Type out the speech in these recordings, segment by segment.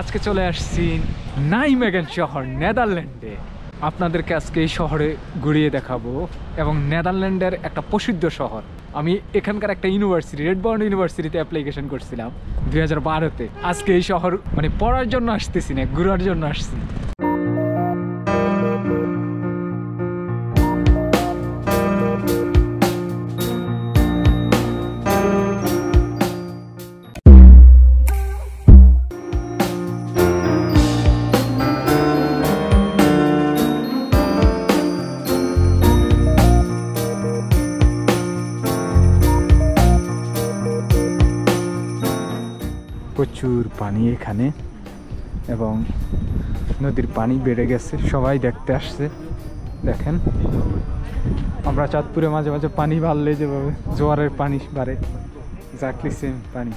আজকে চলে আসছি নাইমেগেন শহর, নেদারল্যান্ডে। আপনাদেরকে আজকে এই শহরে ঘুরিয়ে দেখাবো এবং নেদারল্যান্ডের একটা প্রসিদ্ধ শহর। আমি এখানকার একটা ইউনিভার্সিটি, রেডবর্ন ইউনিভার্সিটিতে অ্যাপ্লিকেশন করছিলাম দুই হাজার বারোতে। আজকে এই শহর মানে পড়ার জন্য আসতেছি না, ঘুরার জন্য আসছি। প্রচুর পানি এখানে এবং নদীর পানি বেড়ে গেছে, সবাই দেখতে আসছে। দেখেন, আমরা চাঁদপুরে মাঝে মাঝে পানি বাড়লে যেভাবে জোয়ারের পানি বাড়ে এক্স্যাক্টলি সেম পানি।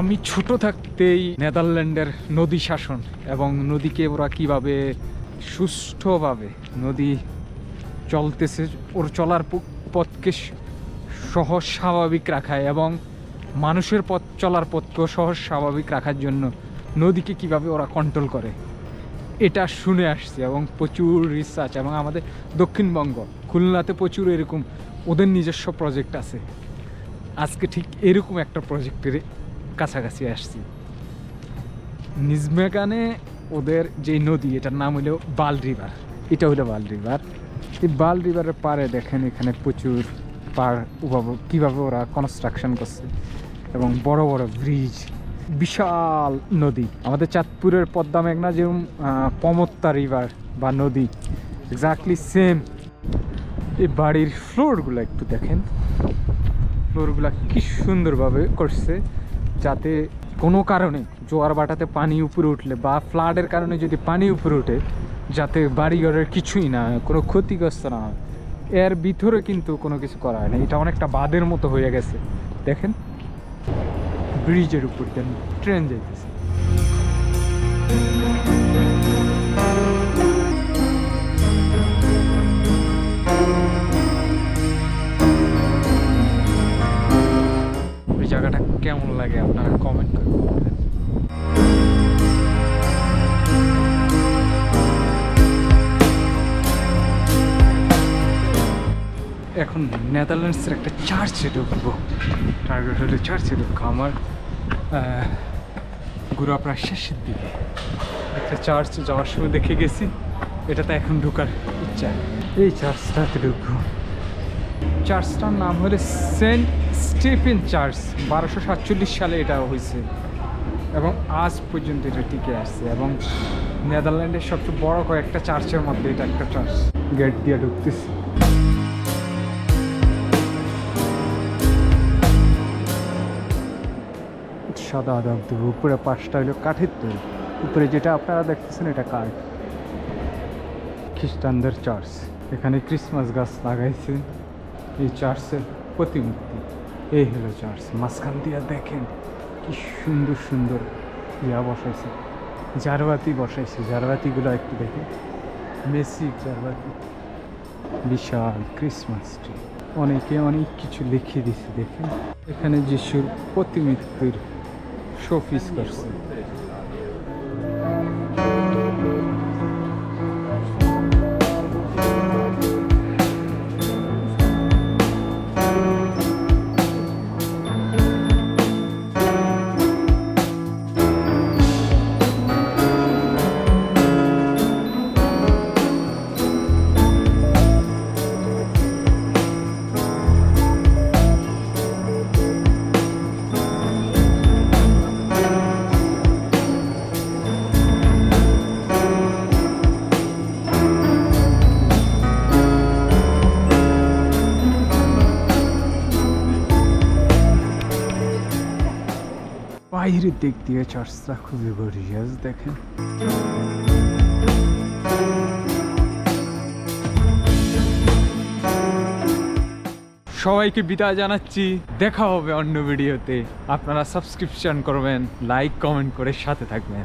আমি ছোট থাকতেই নেদারল্যান্ডের নদী শাসন এবং নদীকে ওরা কীভাবে সুষ্ঠুভাবে নদী চলতেছে, ওর চলার পথকে সহজ স্বাভাবিক রাখায় এবং মানুষের পথ চলার পথকেও সহজ স্বাভাবিক রাখার জন্য নদীকে কীভাবে ওরা কন্ট্রোল করে, এটা শুনে আসছে এবং প্রচুর রিসার্চ এবং আমাদের দক্ষিণবঙ্গ, খুলনাতে প্রচুর এরকম ওদের নিজস্ব প্রজেক্ট আছে। আজকে ঠিক এরকম একটা প্রজেক্টের কাছাকাছি আসছি। নিজমেগানে ওদের যে নদী, এটার নাম হলো বাল রিভার এটা হলো বাল রিভার এই বাল রিভারের পারে দেখেন এখানে প্রচুর পার উভাবে কীভাবে ওরা কনস্ট্রাকশন করছে এবং বড় বড় ব্রিজ বিশাল নদী। আমাদের চাঁদপুরের পদ্মা মেঘনা যেরকম পমত্তা রিভার বা নদী এক্স্যাক্টলি সেম এই বাড়ির ফ্লোরগুলো একটু দেখেন। ফ্লোরগুলো কি সুন্দরভাবে করছে, যাতে কোনো কারণে জোয়ার বাটাতে পানি উপরে উঠলে বা ফ্লাডের কারণে যদি পানি উপরে ওঠে যাতে বাড়িঘরের কিছুই না হয়, কোনো ক্ষতিগ্রস্ত না হয়। এর ভিতরে কিন্তু কোনো কিছু করা হয় না। এটা অনেকটা বাদের মতো হয়ে গেছে। দেখেন, ব্রিজের উপর দেন ট্রেন যাইতেছে। জায়গাটা কেমন লাগে আপনারা কমেন্ট করে এখন নেদারল্যান্ডসের একটা চার্চে ঢুকবো টার্গেট হলে চার্চে ঢুকবো আমার। ঘোরা প্রায় শেষের দিকে একটা চার্চে যাওয়ার সময় দেখে গেছি। এটাতে এখন ঢুকার ইচ্ছা। এই চার্চটাতে ঢুকবো। চার্চটার নাম হলো সেন্ট স্টিফেন চার্চ। বারোশো সাতচল্লিশ সালে এটা হয়েছে। এবং আজ পর্যন্ত এটা টিকে আসছে এবং নেদারল্যান্ডের সবচেয়ে বড় কয়েকটা চার্চের মধ্যে এটা একটা চার্চ। গেট দিয়ে ঢুকতেছে। সাদা দবদবে উপরে পাশটা হলো কাঠের তৈরি। উপরে যেটা আপনারা দেখতেছেন, এটা কাঠ। খ্রিস্টানদের চার্চ। এখানে ক্রিসমাস গাছ লাগাইছে। এই চার্চের প্রতিমূর্তি। এই হলো চার্চ। মাঝখান দিয়ে দেখেন কি সুন্দর সুন্দর ইয়া বসাইছে। জারবাতি বসাইছে। জারবাতিগুলো একটু দেখে। মেসি জারবাতি। বিশাল ক্রিসমাস ট্রি। অনেকে অনেক কিছু লিখিয়ে দিছে, দেখেন। এখানে যিশুর প্রতিমূর্তির শোপিস করছে বাইরের দিক দিয়ে চার্চটা খুবই গরিয়াস দেখেন। সবাইকে বিদায় জানাচ্ছি, দেখা হবে অন্য ভিডিওতে। আপনারা সাবস্ক্রিপশন করবেন লাইক কমেন্ট করে সাথে থাকবেন।